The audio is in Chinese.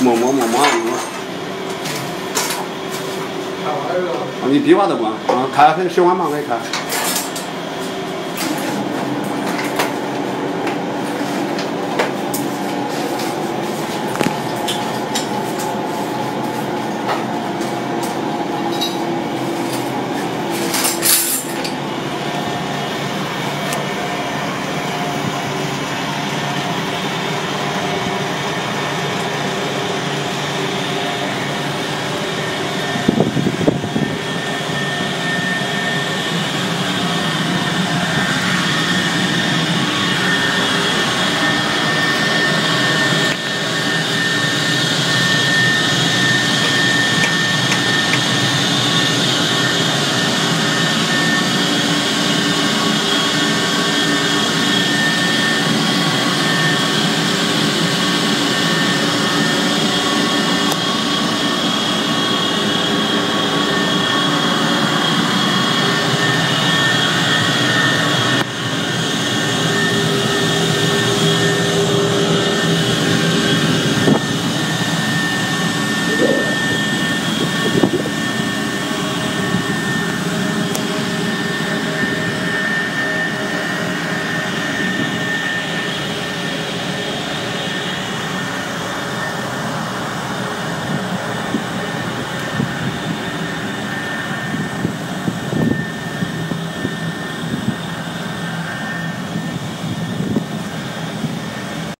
摸摸摸摸摸。啊，你比划都摸啊，开还喜欢吗？你开。